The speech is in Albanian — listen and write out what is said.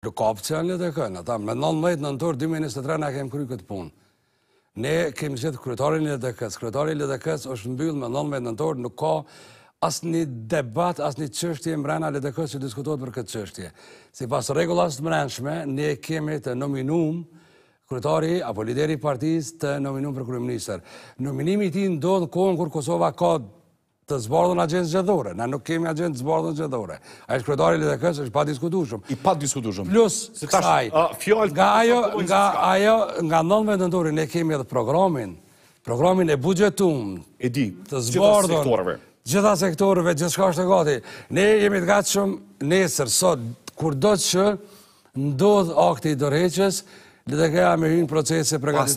Në kapë që janë LDK-në, ata me 19 nëntor 2023 ne kemi kry këtë punë. Ne kemi zgjedh kryetarin e LDK-së, kryetari i LDK-së është mbyllë me 19 nëntor, nuk ka asnjë debat, asnjë qështje mrena LDK-së që diskutohet për këtë qështje. Sipas rregullave të mrenshme, ne kemi të nominum kryetari apo lideri i partisë të nominum për kryeminister. Nominimi i tij ndodh kohën kur Kosova ka të zbardhën agjendë zgjedhore. Na nuk kemi agjendë të zbardhun zgjedhore. Ai është kryetari i LDK-së është i padiskutueshëm. I padiskutueshëm. Plus kësaj. Nga ajo, nga ajo, nga 19 nëntori ne kemi edhe programin, programin e buxhetum. E di. Të zbardhun gjitha sektoret, gjithçka është e gati. Ne jemi të gatshëm nesër sot kurdo që ndodh akti i dorëheqjes, LDK-ja me hyrë në procese përgatitore.